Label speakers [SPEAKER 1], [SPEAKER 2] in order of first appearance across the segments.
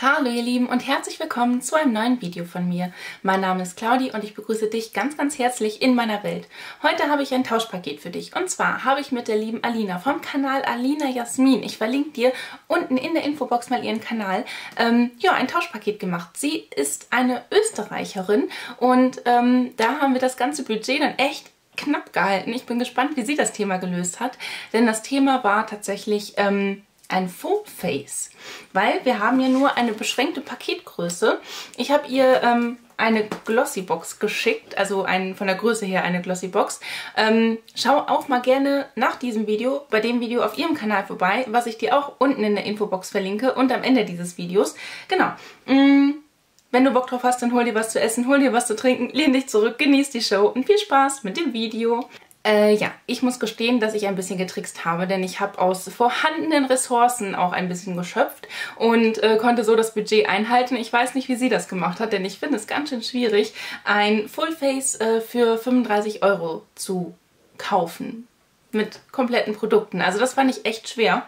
[SPEAKER 1] Hallo ihr Lieben und herzlich willkommen zu einem neuen Video von mir. Mein Name ist Claudi und ich begrüße dich ganz ganz herzlich in meiner Welt. Heute habe ich ein Tauschpaket für dich und zwar habe ich mit der lieben Alina vom Kanal Alina Jasmin, ich verlinke dir unten in der Infobox mal ihren Kanal, ähm, ja ein Tauschpaket gemacht. Sie ist eine Österreicherin und ähm, da haben wir das ganze Budget dann echt knapp gehalten. Ich bin gespannt, wie sie das Thema gelöst hat, denn das Thema war tatsächlich... Ähm, ein Full Face, weil wir haben ja nur eine beschränkte Paketgröße. Ich habe ihr ähm, eine Glossy Box geschickt, also ein, von der Größe her eine Glossy Box. Ähm, schau auch mal gerne nach diesem Video, bei dem Video auf ihrem Kanal vorbei, was ich dir auch unten in der Infobox verlinke und am Ende dieses Videos. Genau. Mm, wenn du Bock drauf hast, dann hol dir was zu essen, hol dir was zu trinken, lehn dich zurück, genieß die Show und viel Spaß mit dem Video. Äh, ja, ich muss gestehen, dass ich ein bisschen getrickst habe, denn ich habe aus vorhandenen Ressourcen auch ein bisschen geschöpft und äh, konnte so das Budget einhalten. Ich weiß nicht, wie sie das gemacht hat, denn ich finde es ganz schön schwierig, ein Fullface äh, für 35 Euro zu kaufen mit kompletten Produkten. Also das fand ich echt schwer.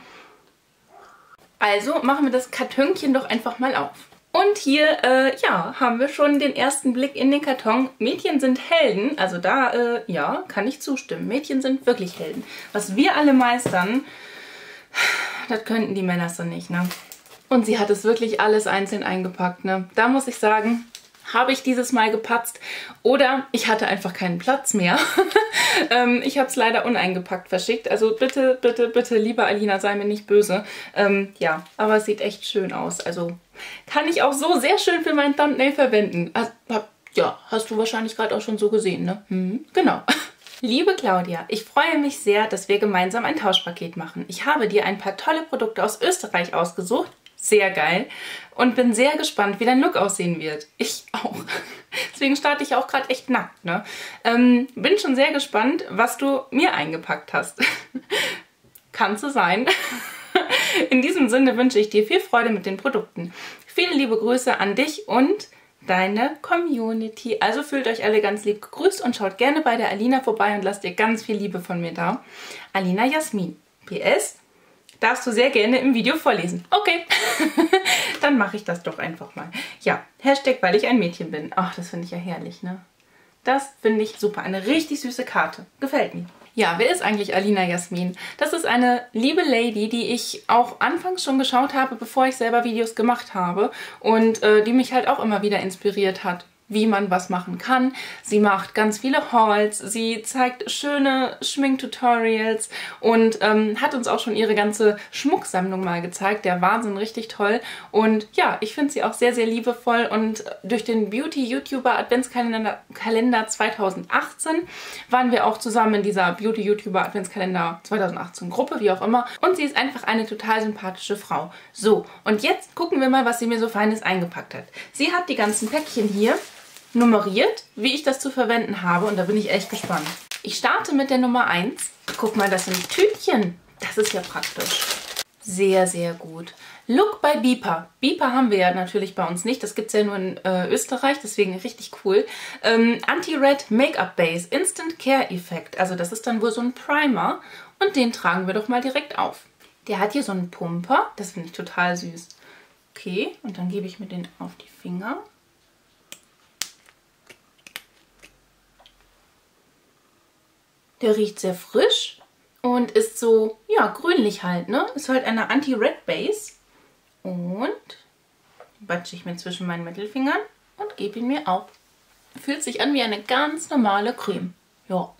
[SPEAKER 1] Also machen wir das Kartönchen doch einfach mal auf. Und hier, äh, ja, haben wir schon den ersten Blick in den Karton. Mädchen sind Helden, also da, äh, ja, kann ich zustimmen. Mädchen sind wirklich Helden. Was wir alle meistern, das könnten die Männer so nicht, ne? Und sie hat es wirklich alles einzeln eingepackt, ne? Da muss ich sagen, habe ich dieses Mal gepatzt oder ich hatte einfach keinen Platz mehr. ähm, ich habe es leider uneingepackt verschickt. Also bitte, bitte, bitte, lieber Alina, sei mir nicht böse. Ähm, ja, aber es sieht echt schön aus. Also kann ich auch so sehr schön für mein Thumbnail verwenden. Also, ja, hast du wahrscheinlich gerade auch schon so gesehen, ne? Mhm, genau. Liebe Claudia, ich freue mich sehr, dass wir gemeinsam ein Tauschpaket machen. Ich habe dir ein paar tolle Produkte aus Österreich ausgesucht. Sehr geil. Und bin sehr gespannt, wie dein Look aussehen wird. Ich auch. Deswegen starte ich auch gerade echt nackt. Ne? Ähm, bin schon sehr gespannt, was du mir eingepackt hast. Kann so sein. In diesem Sinne wünsche ich dir viel Freude mit den Produkten. Viele liebe Grüße an dich und deine Community. Also fühlt euch alle ganz lieb gegrüßt und schaut gerne bei der Alina vorbei und lasst ihr ganz viel Liebe von mir da. Alina Jasmin. PS, darfst du sehr gerne im Video vorlesen. Okay, dann mache ich das doch einfach mal. Ja, Hashtag, weil ich ein Mädchen bin. Ach, das finde ich ja herrlich, ne? Das finde ich super. Eine richtig süße Karte. Gefällt mir. Ja, wer ist eigentlich Alina Jasmin? Das ist eine liebe Lady, die ich auch anfangs schon geschaut habe, bevor ich selber Videos gemacht habe und äh, die mich halt auch immer wieder inspiriert hat wie man was machen kann. Sie macht ganz viele Hauls, sie zeigt schöne Schminktutorials und ähm, hat uns auch schon ihre ganze Schmucksammlung mal gezeigt. Der Wahnsinn, richtig toll. Und ja, ich finde sie auch sehr, sehr liebevoll und durch den Beauty-YouTuber Adventskalender Kalender 2018 waren wir auch zusammen in dieser Beauty-YouTuber Adventskalender 2018 Gruppe, wie auch immer. Und sie ist einfach eine total sympathische Frau. So, und jetzt gucken wir mal, was sie mir so Feines eingepackt hat. Sie hat die ganzen Päckchen hier nummeriert, wie ich das zu verwenden habe und da bin ich echt gespannt. Ich starte mit der Nummer 1. Guck mal, das sind Tütchen. Das ist ja praktisch. Sehr, sehr gut. Look bei Beeper. Beeper haben wir ja natürlich bei uns nicht. Das gibt es ja nur in äh, Österreich, deswegen richtig cool. Ähm, Anti-Red Make-up Base Instant Care Effekt. Also das ist dann wohl so ein Primer und den tragen wir doch mal direkt auf. Der hat hier so einen Pumper. Das finde ich total süß. Okay, und dann gebe ich mir den auf die Finger. Der riecht sehr frisch und ist so, ja, grünlich halt, ne? Ist halt eine Anti-Red Base. Und batsche ich mir zwischen meinen Mittelfingern und gebe ihn mir auf. Fühlt sich an wie eine ganz normale Creme. Ja.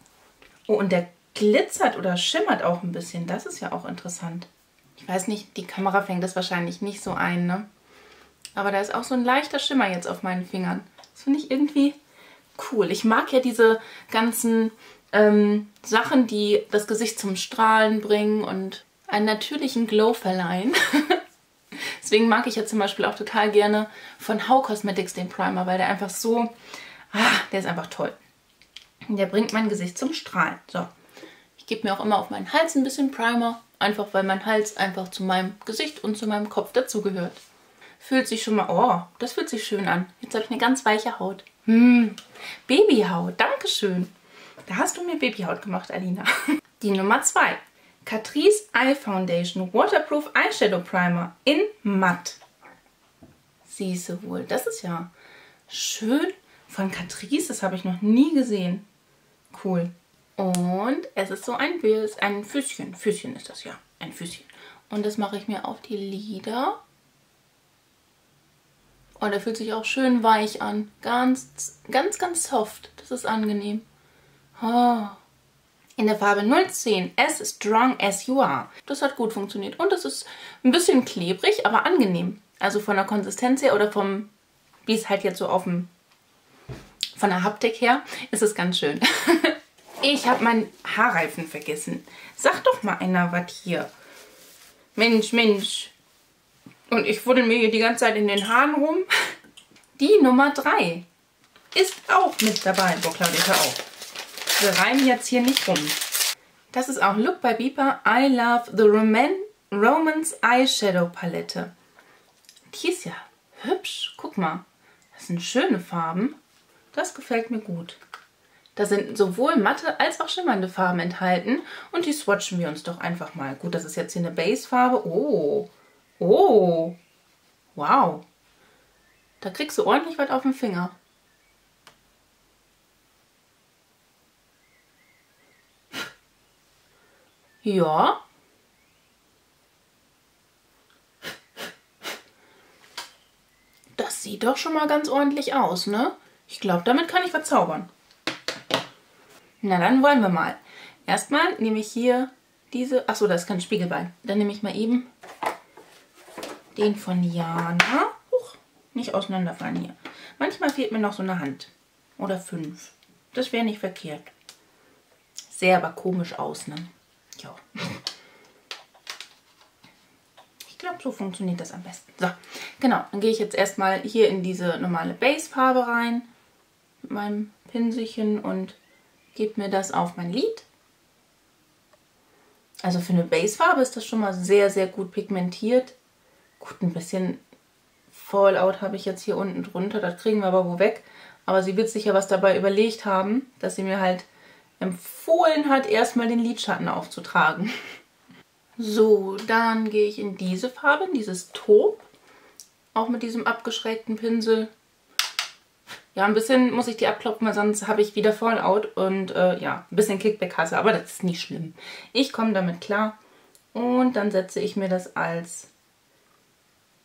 [SPEAKER 1] Oh, und der glitzert oder schimmert auch ein bisschen. Das ist ja auch interessant. Ich weiß nicht, die Kamera fängt das wahrscheinlich nicht so ein, ne? Aber da ist auch so ein leichter Schimmer jetzt auf meinen Fingern. Das finde ich irgendwie cool. Ich mag ja diese ganzen ähm, Sachen, die das Gesicht zum Strahlen bringen und einen natürlichen Glow verleihen. Deswegen mag ich ja zum Beispiel auch total gerne von How Cosmetics den Primer, weil der einfach so, ah, der ist einfach toll. Der bringt mein Gesicht zum Strahlen. So, ich gebe mir auch immer auf meinen Hals ein bisschen Primer, einfach weil mein Hals einfach zu meinem Gesicht und zu meinem Kopf dazugehört. Fühlt sich schon mal, oh, das fühlt sich schön an. Jetzt habe ich eine ganz weiche Haut. Hm, Babyhaut, Dankeschön. Da hast du mir Babyhaut gemacht, Alina. Die Nummer 2. Catrice Eye Foundation Waterproof Eyeshadow Primer in Matt. Siehste wohl, das ist ja schön von Catrice. Das habe ich noch nie gesehen. Cool. Und es ist so ein Bild, ein Füßchen. Füßchen ist das ja, ein Füßchen. Und das mache ich mir auf die Lider. Und oh, der fühlt sich auch schön weich an. Ganz, ganz, ganz soft. Das ist angenehm. Oh. In der Farbe 010 As Strong As You Are. Das hat gut funktioniert. Und es ist ein bisschen klebrig, aber angenehm. Also von der Konsistenz her oder vom, wie es halt jetzt so auf dem, von der Haptik her, ist es ganz schön. ich habe meinen Haarreifen vergessen. Sag doch mal einer was hier. Mensch, Mensch. Und ich fuddel mir hier die ganze Zeit in den Haaren rum. Die Nummer 3 ist auch mit dabei. Boah, Claudia, hör auf. Wir reimen jetzt hier nicht rum. Das ist auch Look by Beeper I Love the Roman Romance Eyeshadow Palette. Die ist ja hübsch. Guck mal. Das sind schöne Farben. Das gefällt mir gut. Da sind sowohl matte als auch schimmernde Farben enthalten. Und die swatchen wir uns doch einfach mal. Gut, das ist jetzt hier eine Base-Farbe. Oh, Oh, wow. Da kriegst du ordentlich was auf den Finger. Ja. Das sieht doch schon mal ganz ordentlich aus, ne? Ich glaube, damit kann ich was zaubern. Na, dann wollen wir mal. Erstmal nehme ich hier diese... Achso, da ist kein Spiegelbein. Dann nehme ich mal eben den von Jana. Huch, nicht auseinanderfallen hier. Manchmal fehlt mir noch so eine Hand. Oder fünf. Das wäre nicht verkehrt. Sehr aber komisch aus, ne? Ja. Ich glaube, so funktioniert das am besten. So, genau. Dann gehe ich jetzt erstmal hier in diese normale Base-Farbe rein. Mit meinem Pinselchen und gebe mir das auf mein Lid. Also für eine Base-Farbe ist das schon mal sehr, sehr gut pigmentiert. Gut, ein bisschen Fallout habe ich jetzt hier unten drunter. Das kriegen wir aber wo weg. Aber sie wird sich ja was dabei überlegt haben, dass sie mir halt empfohlen hat, erstmal den Lidschatten aufzutragen. So, dann gehe ich in diese Farbe, in dieses Taub. Auch mit diesem abgeschrägten Pinsel. Ja, ein bisschen muss ich die abklopfen, weil sonst habe ich wieder Fallout und äh, ja, ein bisschen Kickback-Hasse, aber das ist nicht schlimm. Ich komme damit klar und dann setze ich mir das als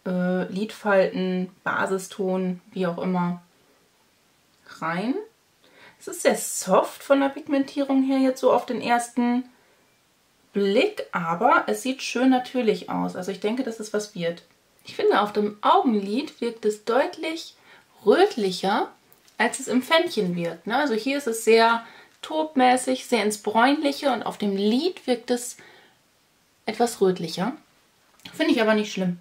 [SPEAKER 1] äh, Lidfalten, Basiston, wie auch immer, rein. Es ist sehr soft von der Pigmentierung her jetzt so auf den ersten Blick, aber es sieht schön natürlich aus. Also ich denke, dass es was wird. Ich finde, auf dem Augenlid wirkt es deutlich rötlicher, als es im Fännchen wirkt. Ne? Also hier ist es sehr tobmäßig, sehr ins Bräunliche und auf dem Lid wirkt es etwas rötlicher. Finde ich aber nicht schlimm.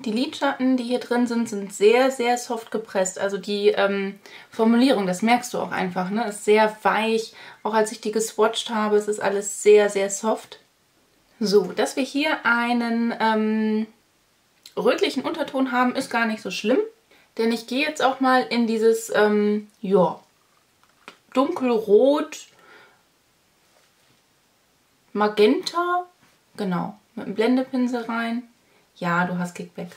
[SPEAKER 1] Die Lidschatten, die hier drin sind, sind sehr, sehr soft gepresst. Also die ähm, Formulierung, das merkst du auch einfach, ne? Ist sehr weich. Auch als ich die geswatcht habe, ist es alles sehr, sehr soft. So, dass wir hier einen ähm, rötlichen Unterton haben, ist gar nicht so schlimm. Denn ich gehe jetzt auch mal in dieses, ähm, ja, dunkelrot, Magenta, genau, mit einem Blendepinsel rein. Ja, du hast Kickback.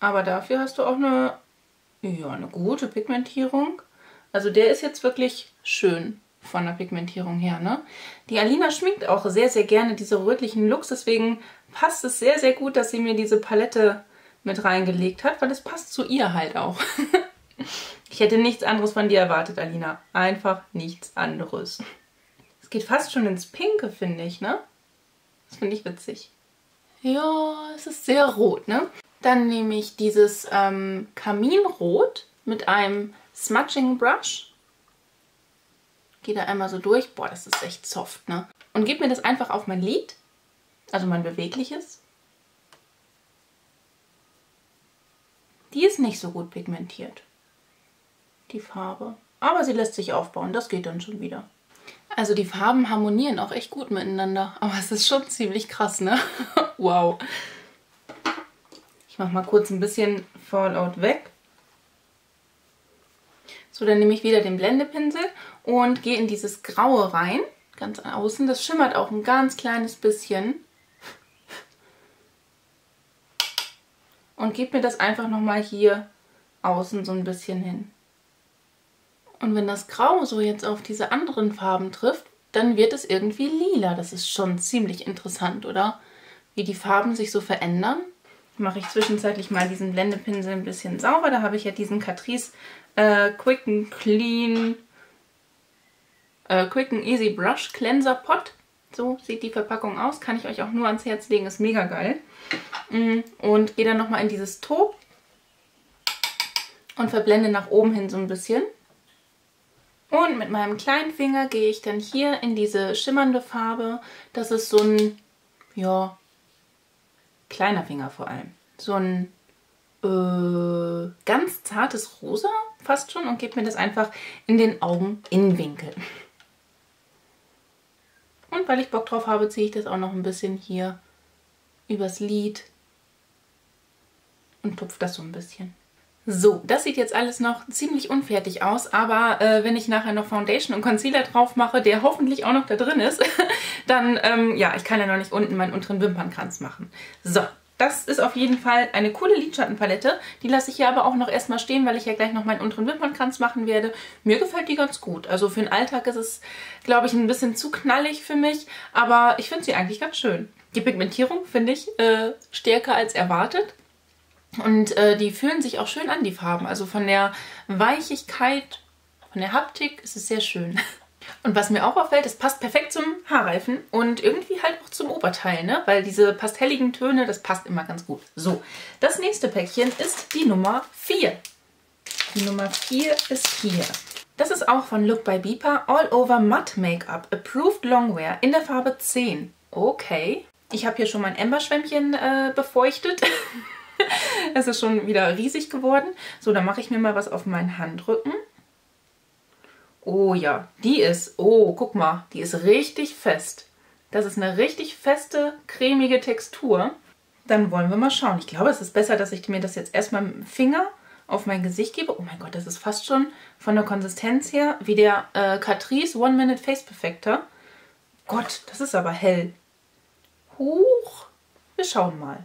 [SPEAKER 1] Aber dafür hast du auch eine, ja, eine gute Pigmentierung. Also der ist jetzt wirklich schön von der Pigmentierung her. Ne? Die Alina schminkt auch sehr, sehr gerne diese rötlichen Looks. Deswegen passt es sehr, sehr gut, dass sie mir diese Palette mit reingelegt hat, weil es passt zu ihr halt auch. ich hätte nichts anderes von dir erwartet, Alina. Einfach nichts anderes. Es geht fast schon ins Pinke, finde ich, ne? Das finde ich witzig. Ja, es ist sehr rot, ne? Dann nehme ich dieses ähm, Kaminrot mit einem Smudging Brush. Gehe da einmal so durch. Boah, das ist echt soft, ne? Und gebe mir das einfach auf mein Lid. Also mein bewegliches. Die ist nicht so gut pigmentiert. Die Farbe. Aber sie lässt sich aufbauen. Das geht dann schon wieder. Also die Farben harmonieren auch echt gut miteinander. Aber es ist schon ziemlich krass, ne? wow. Ich mache mal kurz ein bisschen Fallout weg. So, dann nehme ich wieder den Blendepinsel und gehe in dieses Graue rein. ganz außen. Das schimmert auch ein ganz kleines bisschen. Und gebe mir das einfach nochmal hier außen so ein bisschen hin. Und wenn das Grau so jetzt auf diese anderen Farben trifft, dann wird es irgendwie lila. Das ist schon ziemlich interessant, oder? Wie die Farben sich so verändern. Mache ich zwischenzeitlich mal diesen Blendepinsel ein bisschen sauber. Da habe ich ja diesen Catrice äh, Quick and Clean äh, Quick and Easy Brush Cleanser Pot. So sieht die Verpackung aus. Kann ich euch auch nur ans Herz legen. Ist mega geil. Mm, und gehe dann nochmal in dieses Taupe und verblende nach oben hin so ein bisschen. Und mit meinem kleinen Finger gehe ich dann hier in diese schimmernde Farbe. Das ist so ein, ja, kleiner Finger vor allem. So ein äh, ganz zartes Rosa fast schon und gebe mir das einfach in den Augeninnenwinkel. Und weil ich Bock drauf habe, ziehe ich das auch noch ein bisschen hier übers Lid und tupfe das so ein bisschen. So, das sieht jetzt alles noch ziemlich unfertig aus, aber äh, wenn ich nachher noch Foundation und Concealer drauf mache, der hoffentlich auch noch da drin ist, dann, ähm, ja, ich kann ja noch nicht unten meinen unteren Wimpernkranz machen. So, das ist auf jeden Fall eine coole Lidschattenpalette. Die lasse ich hier aber auch noch erstmal stehen, weil ich ja gleich noch meinen unteren Wimpernkranz machen werde. Mir gefällt die ganz gut. Also für den Alltag ist es, glaube ich, ein bisschen zu knallig für mich, aber ich finde sie eigentlich ganz schön. Die Pigmentierung finde ich äh, stärker als erwartet. Und äh, die fühlen sich auch schön an, die Farben. Also von der Weichigkeit, von der Haptik ist es sehr schön. Und was mir auch auffällt, es passt perfekt zum Haarreifen und irgendwie halt auch zum Oberteil, ne? Weil diese pastelligen Töne, das passt immer ganz gut. So, das nächste Päckchen ist die Nummer 4. Die Nummer 4 ist hier. Das ist auch von Look by Beeper All Over Matte Make-up Approved Longwear in der Farbe 10. Okay. Ich habe hier schon mein Emberschwämmchen äh, befeuchtet. es ist schon wieder riesig geworden. So, dann mache ich mir mal was auf meinen Handrücken. Oh ja, die ist, oh, guck mal, die ist richtig fest. Das ist eine richtig feste, cremige Textur. Dann wollen wir mal schauen. Ich glaube, es ist besser, dass ich mir das jetzt erstmal mit dem Finger auf mein Gesicht gebe. Oh mein Gott, das ist fast schon von der Konsistenz her wie der äh, Catrice One Minute Face Perfector. Gott, das ist aber hell. Huch. Wir schauen mal.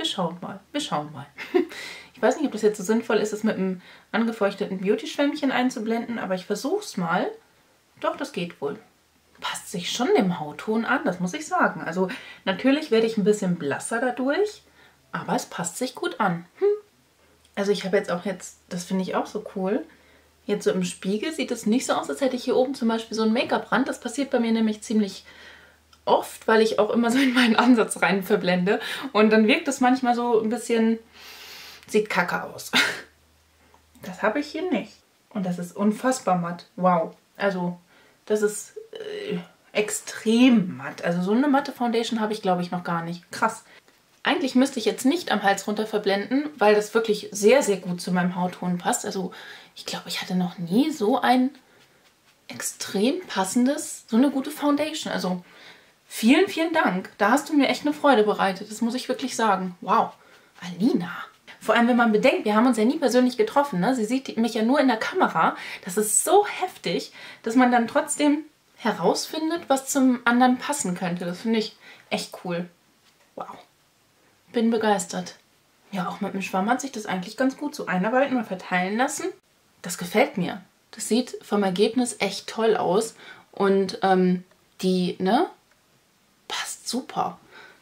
[SPEAKER 1] Wir schauen mal. Wir schauen mal. Ich weiß nicht, ob das jetzt so sinnvoll ist, es mit einem angefeuchteten Beauty-Schwämmchen einzublenden, aber ich versuche es mal. Doch, das geht wohl. Passt sich schon dem Hautton an, das muss ich sagen. Also natürlich werde ich ein bisschen blasser dadurch, aber es passt sich gut an. Hm. Also ich habe jetzt auch jetzt, das finde ich auch so cool, jetzt so im Spiegel sieht es nicht so aus, als hätte ich hier oben zum Beispiel so einen Make-up-Rand. Das passiert bei mir nämlich ziemlich oft, weil ich auch immer so in meinen Ansatz rein verblende. Und dann wirkt es manchmal so ein bisschen Sieht kacke aus. Das habe ich hier nicht. Und das ist unfassbar matt. Wow. Also, das ist äh, extrem matt. Also so eine matte Foundation habe ich, glaube ich, noch gar nicht. Krass. Eigentlich müsste ich jetzt nicht am Hals runter verblenden, weil das wirklich sehr, sehr gut zu meinem Hautton passt. Also ich glaube, ich hatte noch nie so ein extrem passendes, so eine gute Foundation. Also vielen, vielen Dank. Da hast du mir echt eine Freude bereitet. Das muss ich wirklich sagen. Wow. Alina. Vor allem, wenn man bedenkt, wir haben uns ja nie persönlich getroffen. Ne? Sie sieht mich ja nur in der Kamera. Das ist so heftig, dass man dann trotzdem herausfindet, was zum anderen passen könnte. Das finde ich echt cool. Wow. Bin begeistert. Ja, auch mit dem Schwamm hat sich das eigentlich ganz gut so einarbeiten und verteilen lassen. Das gefällt mir. Das sieht vom Ergebnis echt toll aus. Und ähm, die, ne, super.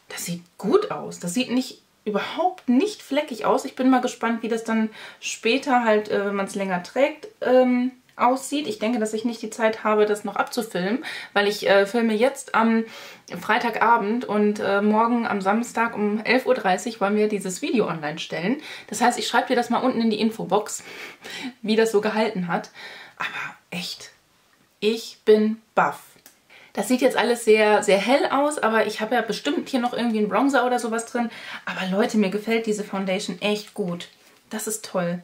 [SPEAKER 1] Das sieht gut aus. Das sieht nicht überhaupt nicht fleckig aus. Ich bin mal gespannt, wie das dann später halt, äh, wenn man es länger trägt, ähm, aussieht. Ich denke, dass ich nicht die Zeit habe, das noch abzufilmen, weil ich äh, filme jetzt am Freitagabend und äh, morgen am Samstag um 11.30 Uhr wollen wir dieses Video online stellen. Das heißt, ich schreibe dir das mal unten in die Infobox, wie das so gehalten hat. Aber echt, ich bin baff. Das sieht jetzt alles sehr, sehr hell aus, aber ich habe ja bestimmt hier noch irgendwie einen Bronzer oder sowas drin. Aber Leute, mir gefällt diese Foundation echt gut. Das ist toll.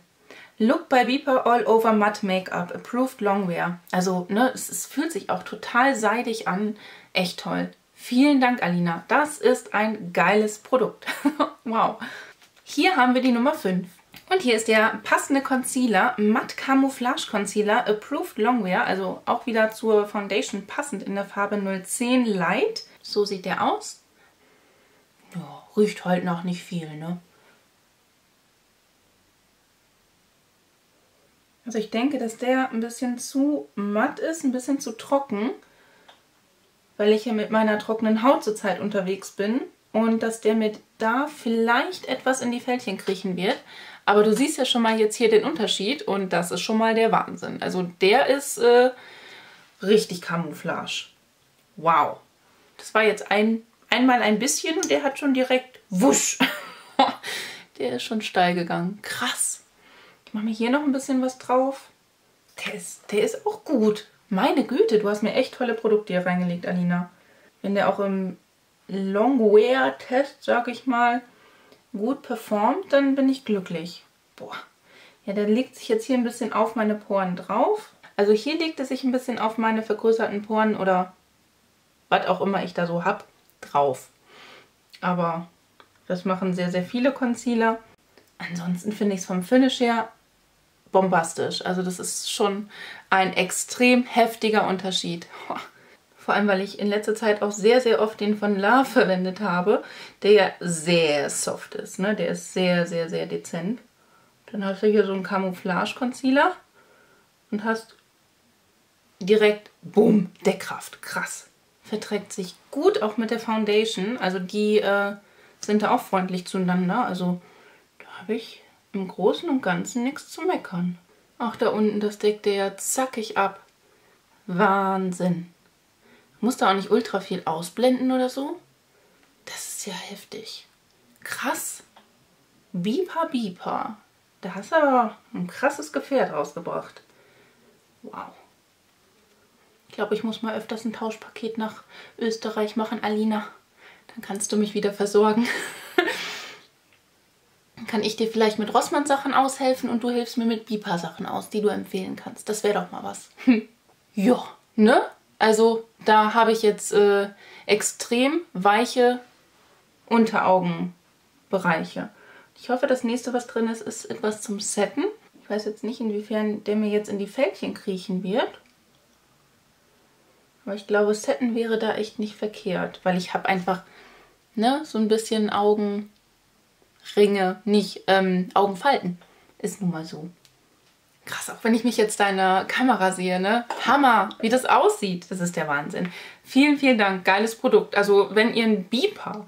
[SPEAKER 1] Look by Beeper All Over Matte Makeup, Approved Longwear. Also, ne, es, es fühlt sich auch total seidig an. Echt toll. Vielen Dank, Alina. Das ist ein geiles Produkt. wow. Hier haben wir die Nummer 5. Und hier ist der passende Concealer, Matt Camouflage Concealer, Approved Longwear, also auch wieder zur Foundation passend in der Farbe 010 Light. So sieht der aus. Ja, riecht halt noch nicht viel, ne? Also ich denke, dass der ein bisschen zu matt ist, ein bisschen zu trocken, weil ich ja mit meiner trockenen Haut zurzeit unterwegs bin und dass der mit da vielleicht etwas in die Fältchen kriechen wird. Aber du siehst ja schon mal jetzt hier den Unterschied und das ist schon mal der Wahnsinn. Also der ist äh, richtig Camouflage. Wow. Das war jetzt ein, einmal ein bisschen und der hat schon direkt wusch. der ist schon steil gegangen. Krass. Ich mache mir hier noch ein bisschen was drauf. Der ist, der ist auch gut. Meine Güte, du hast mir echt tolle Produkte hier reingelegt, Alina. Wenn der auch im Longwear-Test, sag ich mal, gut performt, dann bin ich glücklich. Boah. Ja, der legt sich jetzt hier ein bisschen auf meine Poren drauf. Also hier legt es sich ein bisschen auf meine vergrößerten Poren oder was auch immer ich da so habe, drauf. Aber das machen sehr, sehr viele Concealer. Ansonsten finde ich es vom Finish her bombastisch. Also das ist schon ein extrem heftiger Unterschied. Vor allem, weil ich in letzter Zeit auch sehr, sehr oft den von La verwendet habe, der ja sehr soft ist. Ne? Der ist sehr, sehr, sehr dezent. Dann hast du hier so einen Camouflage-Concealer und hast direkt, boom, Deckkraft. Krass. Verträgt sich gut auch mit der Foundation. Also die äh, sind da auch freundlich zueinander. Also da habe ich im Großen und Ganzen nichts zu meckern. Auch da unten, das deckt der ja zackig ab. Wahnsinn. Muss da auch nicht ultra viel ausblenden oder so? Das ist ja heftig. Krass. Bipa Bipa. Da hast du aber ein krasses Gefährt rausgebracht. Wow. Ich glaube, ich muss mal öfters ein Tauschpaket nach Österreich machen, Alina. Dann kannst du mich wieder versorgen. Dann kann ich dir vielleicht mit Rossmann Sachen aushelfen und du hilfst mir mit Bipa Sachen aus, die du empfehlen kannst. Das wäre doch mal was. ja, ne? Also da habe ich jetzt äh, extrem weiche Unteraugenbereiche. Ich hoffe, das nächste, was drin ist, ist etwas zum Setten. Ich weiß jetzt nicht, inwiefern der mir jetzt in die Fältchen kriechen wird. Aber ich glaube, Setten wäre da echt nicht verkehrt, weil ich habe einfach ne, so ein bisschen Augenringe, nicht ähm, Augenfalten. Ist nun mal so. Krass, auch wenn ich mich jetzt deine Kamera sehe, ne? Hammer, wie das aussieht. Das ist der Wahnsinn. Vielen, vielen Dank. Geiles Produkt. Also, wenn ihr einen Beeper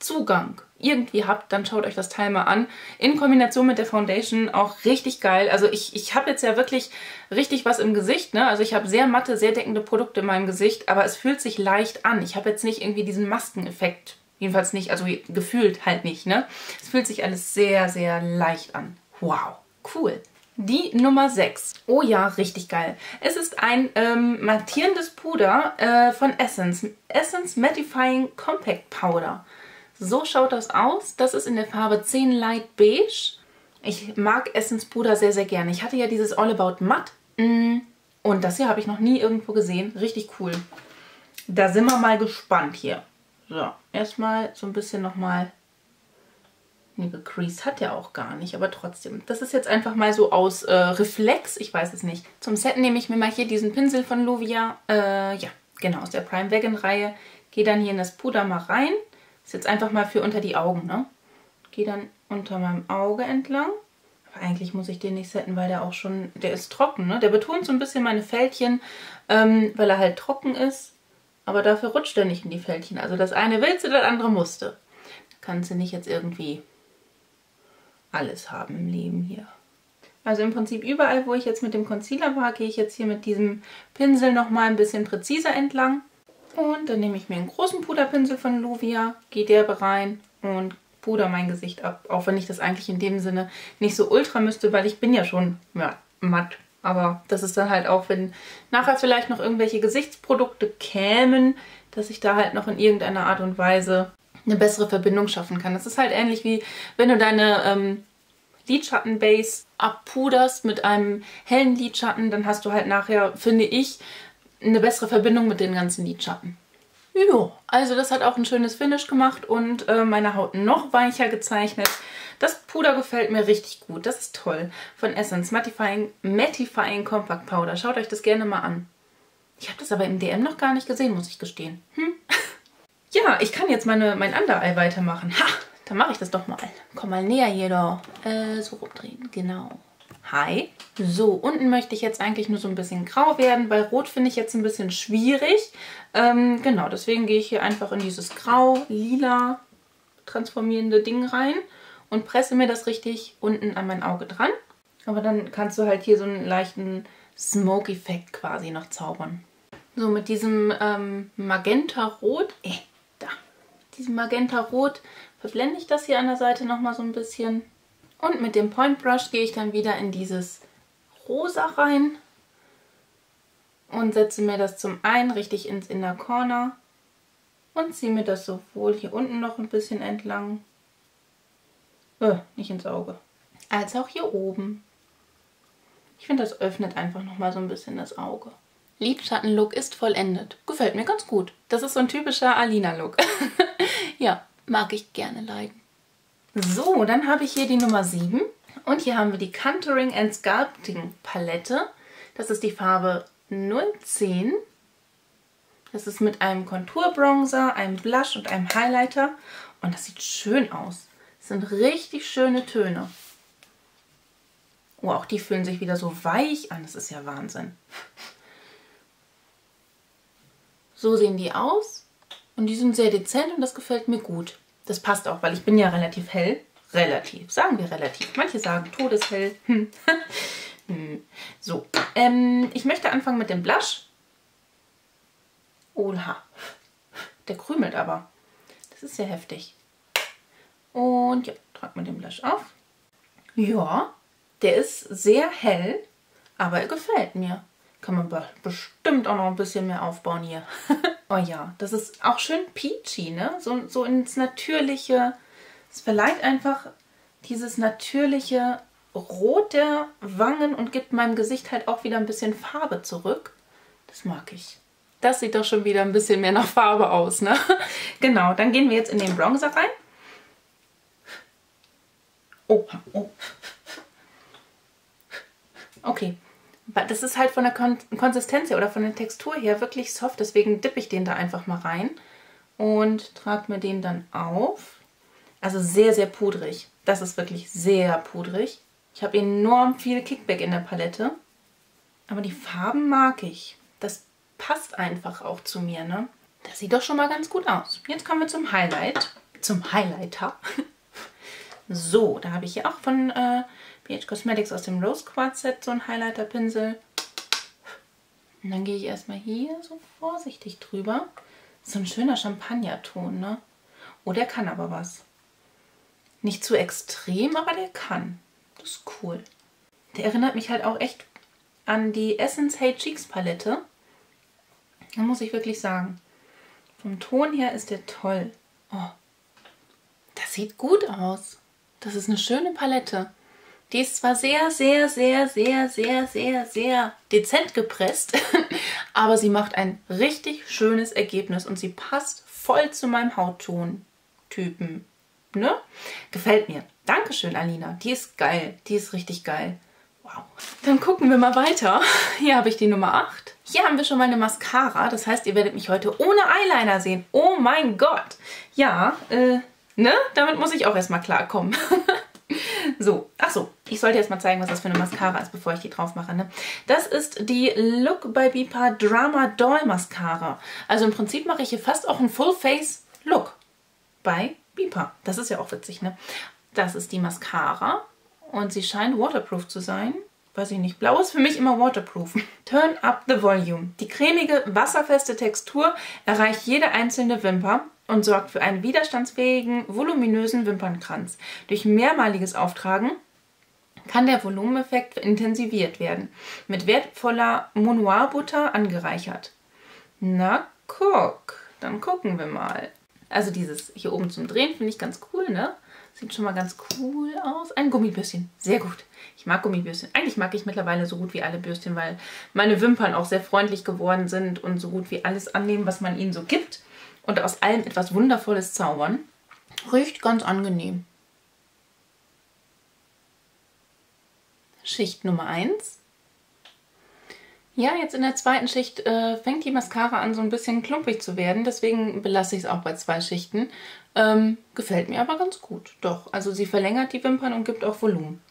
[SPEAKER 1] Zugang irgendwie habt, dann schaut euch das Teil mal an. In Kombination mit der Foundation auch richtig geil. Also ich, ich habe jetzt ja wirklich richtig was im Gesicht. Ne? Also ich habe sehr matte, sehr deckende Produkte in meinem Gesicht, aber es fühlt sich leicht an. Ich habe jetzt nicht irgendwie diesen Maskeneffekt. Jedenfalls nicht, also gefühlt halt nicht. Ne? Es fühlt sich alles sehr, sehr leicht an. Wow, cool. Die Nummer 6. Oh ja, richtig geil. Es ist ein ähm, mattierendes Puder äh, von Essence. Essence Mattifying Compact Powder. So schaut das aus. Das ist in der Farbe 10 Light Beige. Ich mag Essence Puder sehr, sehr gerne. Ich hatte ja dieses All About Matt. Mm, und das hier habe ich noch nie irgendwo gesehen. Richtig cool. Da sind wir mal gespannt hier. So, erstmal so ein bisschen nochmal Nee, Crease hat er auch gar nicht, aber trotzdem. Das ist jetzt einfach mal so aus äh, Reflex, ich weiß es nicht. Zum Set nehme ich mir mal hier diesen Pinsel von Luvia, äh, ja, genau, aus der Prime Wagon Reihe. Gehe dann hier in das Puder mal rein. Ist jetzt einfach mal für unter die Augen, ne? Gehe dann unter meinem Auge entlang. Aber eigentlich muss ich den nicht setten, weil der auch schon, der ist trocken, ne? Der betont so ein bisschen meine Fältchen, ähm, weil er halt trocken ist. Aber dafür rutscht er nicht in die Fältchen. Also das eine willst du, das andere musste. Kannst du nicht jetzt irgendwie alles haben im Leben hier. Also im Prinzip überall, wo ich jetzt mit dem Concealer war, gehe ich jetzt hier mit diesem Pinsel nochmal ein bisschen präziser entlang. Und dann nehme ich mir einen großen Puderpinsel von Luvia, gehe der rein und puder mein Gesicht ab. Auch wenn ich das eigentlich in dem Sinne nicht so ultra müsste, weil ich bin ja schon ja, matt. Aber das ist dann halt auch, wenn nachher vielleicht noch irgendwelche Gesichtsprodukte kämen, dass ich da halt noch in irgendeiner Art und Weise eine bessere Verbindung schaffen kann. Das ist halt ähnlich wie wenn du deine ähm, Lidschattenbase abpuderst mit einem hellen Lidschatten, dann hast du halt nachher, finde ich, eine bessere Verbindung mit den ganzen Lidschatten. Ja, also das hat auch ein schönes Finish gemacht und äh, meine Haut noch weicher gezeichnet. Das Puder gefällt mir richtig gut. Das ist toll. Von Essence Mattifying, Mattifying Compact Powder. Schaut euch das gerne mal an. Ich habe das aber im DM noch gar nicht gesehen, muss ich gestehen. Hm? ja, ich kann jetzt meine, mein Undereye weitermachen. Ha, dann mache ich das doch mal. Komm mal näher hier doch. Äh, so rumdrehen, genau. Hi. So, unten möchte ich jetzt eigentlich nur so ein bisschen grau werden, weil rot finde ich jetzt ein bisschen schwierig. Ähm, genau, deswegen gehe ich hier einfach in dieses grau-lila transformierende Ding rein und presse mir das richtig unten an mein Auge dran. Aber dann kannst du halt hier so einen leichten Smoke-Effekt quasi noch zaubern. So, mit diesem ähm, Magenta-Rot, äh, diesem Magenta-Rot verblende ich das hier an der Seite nochmal so ein bisschen. Und mit dem Point Brush gehe ich dann wieder in dieses Rosa rein und setze mir das zum einen richtig ins Inner Corner und ziehe mir das sowohl hier unten noch ein bisschen entlang äh, nicht ins Auge. Als auch hier oben. Ich finde, das öffnet einfach nochmal so ein bisschen das Auge. Lidschattenlook ist vollendet. Gefällt mir ganz gut. Das ist so ein typischer Alina-Look. ja, mag ich gerne leiden. So, dann habe ich hier die Nummer 7. Und hier haben wir die Contouring and Sculpting Palette. Das ist die Farbe 010. Das ist mit einem Konturbronzer, einem Blush und einem Highlighter. Und das sieht schön aus sind richtig schöne Töne. Oh, auch die fühlen sich wieder so weich an. Das ist ja Wahnsinn. So sehen die aus. Und die sind sehr dezent und das gefällt mir gut. Das passt auch, weil ich bin ja relativ hell. Relativ, sagen wir relativ. Manche sagen todeshell. Hm. hm. so, ähm, ich möchte anfangen mit dem Blush. Oha, der krümelt aber. Das ist sehr heftig. Und ja, tragt man den Blush auf. Ja, der ist sehr hell, aber er gefällt mir. Kann man bestimmt auch noch ein bisschen mehr aufbauen hier. oh ja, das ist auch schön peachy, ne? So, so ins Natürliche. Es verleiht einfach dieses natürliche Rot der Wangen und gibt meinem Gesicht halt auch wieder ein bisschen Farbe zurück. Das mag ich. Das sieht doch schon wieder ein bisschen mehr nach Farbe aus, ne? genau, dann gehen wir jetzt in den Bronzer rein. Oh, oh. Okay. Das ist halt von der Kon Konsistenz her oder von der Textur her wirklich soft. Deswegen dippe ich den da einfach mal rein und trage mir den dann auf. Also sehr, sehr pudrig. Das ist wirklich sehr pudrig. Ich habe enorm viel Kickback in der Palette. Aber die Farben mag ich. Das passt einfach auch zu mir, ne? Das sieht doch schon mal ganz gut aus. Jetzt kommen wir zum Highlight. Zum Highlighter. So, da habe ich hier auch von äh, BH Cosmetics aus dem Rose Quartz Set so einen Highlighter-Pinsel. Und dann gehe ich erstmal hier so vorsichtig drüber. So ein schöner Champagnerton, ne? Oh, der kann aber was. Nicht zu extrem, aber der kann. Das ist cool. Der erinnert mich halt auch echt an die Essence Hey Cheeks Palette. Da muss ich wirklich sagen. Vom Ton her ist der toll. Oh, das sieht gut aus. Das ist eine schöne Palette. Die ist zwar sehr, sehr, sehr, sehr, sehr, sehr, sehr dezent gepresst, aber sie macht ein richtig schönes Ergebnis und sie passt voll zu meinem Hautton-Typen. Ne? Gefällt mir. Dankeschön, Alina. Die ist geil. Die ist richtig geil. Wow. Dann gucken wir mal weiter. Hier habe ich die Nummer 8. Hier haben wir schon mal eine Mascara. Das heißt, ihr werdet mich heute ohne Eyeliner sehen. Oh mein Gott. Ja, äh, Ne? Damit muss ich auch erstmal klarkommen. so, ach so, ich sollte jetzt mal zeigen, was das für eine Mascara ist, bevor ich die drauf mache. Ne? Das ist die Look by Bipa Drama Doll Mascara. Also im Prinzip mache ich hier fast auch einen Full Face Look bei Bipa. Das ist ja auch witzig, ne? Das ist die Mascara und sie scheint waterproof zu sein. Weiß ich nicht. Blau ist für mich immer waterproof. Turn up the volume. Die cremige, wasserfeste Textur erreicht jede einzelne Wimper und sorgt für einen widerstandsfähigen, voluminösen Wimpernkranz. Durch mehrmaliges Auftragen kann der Volumeneffekt intensiviert werden, mit wertvoller Monoir-Butter angereichert. Na guck, dann gucken wir mal. Also dieses hier oben zum Drehen finde ich ganz cool, ne? Sieht schon mal ganz cool aus. Ein Gummibürstchen, sehr gut. Ich mag Gummibürstchen. Eigentlich mag ich mittlerweile so gut wie alle Bürstchen, weil meine Wimpern auch sehr freundlich geworden sind und so gut wie alles annehmen, was man ihnen so gibt. Und aus allem etwas Wundervolles zaubern. Riecht ganz angenehm. Schicht Nummer 1. Ja, jetzt in der zweiten Schicht äh, fängt die Mascara an so ein bisschen klumpig zu werden. Deswegen belasse ich es auch bei zwei Schichten. Ähm, gefällt mir aber ganz gut. Doch, also sie verlängert die Wimpern und gibt auch Volumen.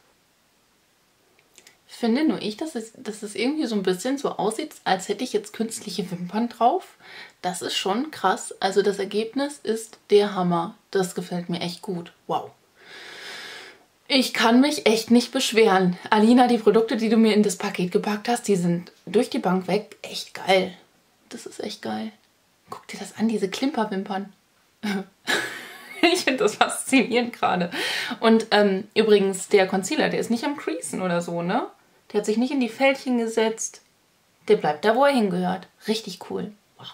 [SPEAKER 1] Finde nur ich, dass es, dass es irgendwie so ein bisschen so aussieht, als hätte ich jetzt künstliche Wimpern drauf. Das ist schon krass. Also das Ergebnis ist der Hammer. Das gefällt mir echt gut. Wow. Ich kann mich echt nicht beschweren. Alina, die Produkte, die du mir in das Paket gepackt hast, die sind durch die Bank weg echt geil. Das ist echt geil. Guck dir das an, diese Klimperwimpern. ich finde das faszinierend gerade. Und ähm, übrigens, der Concealer, der ist nicht am Creasen oder so, ne? Der hat sich nicht in die Fältchen gesetzt. Der bleibt da, wo er hingehört. Richtig cool. Wow.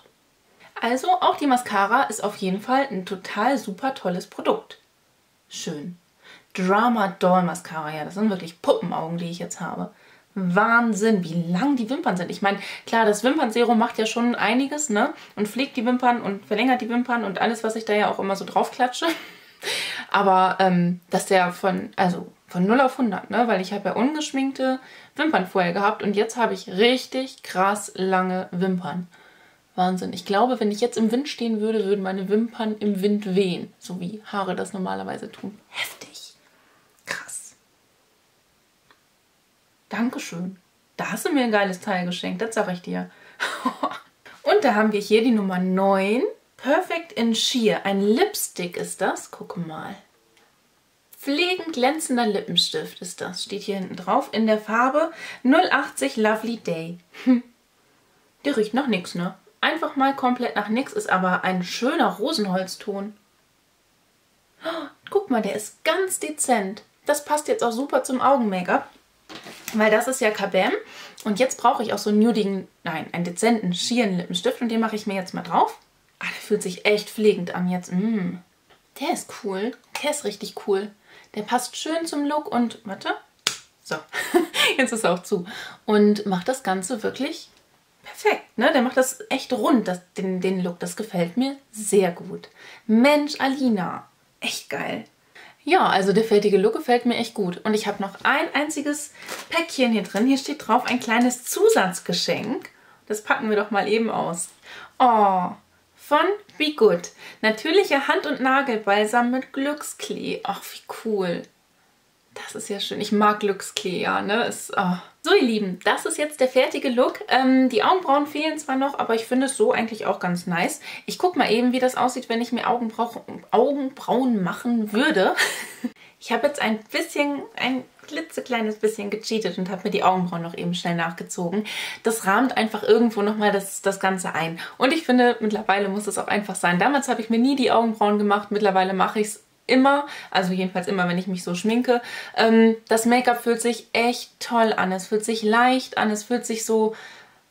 [SPEAKER 1] Also, auch die Mascara ist auf jeden Fall ein total super tolles Produkt. Schön. Drama Doll Mascara. Ja, das sind wirklich Puppenaugen, die ich jetzt habe. Wahnsinn, wie lang die Wimpern sind. Ich meine, klar, das Wimpernserum macht ja schon einiges, ne? Und pflegt die Wimpern und verlängert die Wimpern und alles, was ich da ja auch immer so draufklatsche. Aber ähm, dass der von, also von 0 auf 100, ne? Weil ich habe ja ungeschminkte Wimpern vorher gehabt und jetzt habe ich richtig krass lange Wimpern. Wahnsinn. Ich glaube, wenn ich jetzt im Wind stehen würde, würden meine Wimpern im Wind wehen. So wie Haare das normalerweise tun. Heftig. Dankeschön. Da hast du mir ein geiles Teil geschenkt, das sag ich dir. Und da haben wir hier die Nummer 9. Perfect in Sheer. Ein Lipstick ist das. Guck mal. Pflegend glänzender Lippenstift ist das. Steht hier hinten drauf. In der Farbe 080 Lovely Day. Hm. Der riecht nach nichts, ne? Einfach mal komplett nach nichts, ist aber ein schöner Rosenholzton. Oh, guck mal, der ist ganz dezent. Das passt jetzt auch super zum Augen-Make-up. Weil das ist ja Kabam. Und jetzt brauche ich auch so einen nudigen, nein, einen dezenten schieren Lippenstift. Und den mache ich mir jetzt mal drauf. Ah, der fühlt sich echt pflegend an jetzt. Mm. Der ist cool. Der ist richtig cool. Der passt schön zum Look und, warte. So, jetzt ist er auch zu. Und macht das Ganze wirklich perfekt. Ne? Der macht das echt rund, das, den, den Look. Das gefällt mir sehr gut. Mensch, Alina. Echt geil. Ja, also der fertige Look gefällt mir echt gut. Und ich habe noch ein einziges Päckchen hier drin. Hier steht drauf ein kleines Zusatzgeschenk. Das packen wir doch mal eben aus. Oh, von Be Good. Natürlicher Hand- und Nagelbalsam mit Glücksklee. Ach, wie cool. Das ist ja schön. Ich mag Glücksklee, ja, ne? Ist, oh. So, ihr Lieben, das ist jetzt der fertige Look. Ähm, die Augenbrauen fehlen zwar noch, aber ich finde es so eigentlich auch ganz nice. Ich gucke mal eben, wie das aussieht, wenn ich mir Augenbrau Augenbrauen machen würde. ich habe jetzt ein bisschen, ein klitzekleines bisschen gecheatet und habe mir die Augenbrauen noch eben schnell nachgezogen. Das rahmt einfach irgendwo nochmal das, das Ganze ein. Und ich finde, mittlerweile muss es auch einfach sein. Damals habe ich mir nie die Augenbrauen gemacht, mittlerweile mache ich es immer, also jedenfalls immer, wenn ich mich so schminke. Ähm, das Make-up fühlt sich echt toll an. Es fühlt sich leicht an. Es fühlt sich so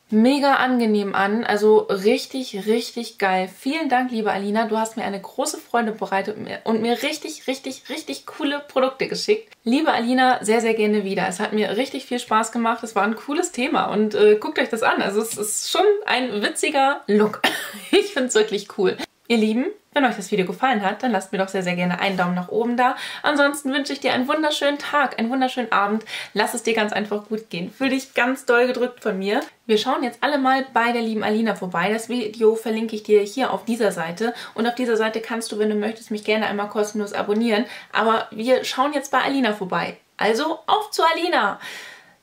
[SPEAKER 1] mega angenehm an. Also richtig, richtig geil. Vielen Dank, liebe Alina. Du hast mir eine große Freude bereitet und mir richtig, richtig, richtig coole Produkte geschickt. Liebe Alina, sehr, sehr gerne wieder. Es hat mir richtig viel Spaß gemacht. Es war ein cooles Thema und äh, guckt euch das an. Also es ist schon ein witziger Look. ich finde es wirklich cool. Ihr Lieben, wenn euch das Video gefallen hat, dann lasst mir doch sehr, sehr gerne einen Daumen nach oben da. Ansonsten wünsche ich dir einen wunderschönen Tag, einen wunderschönen Abend. Lass es dir ganz einfach gut gehen. Fühl dich ganz doll gedrückt von mir. Wir schauen jetzt alle mal bei der lieben Alina vorbei. Das Video verlinke ich dir hier auf dieser Seite. Und auf dieser Seite kannst du, wenn du möchtest, mich gerne einmal kostenlos abonnieren. Aber wir schauen jetzt bei Alina vorbei. Also auf zu Alina!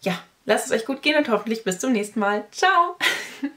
[SPEAKER 1] Ja, lasst es euch gut gehen und hoffentlich bis zum nächsten Mal. Ciao!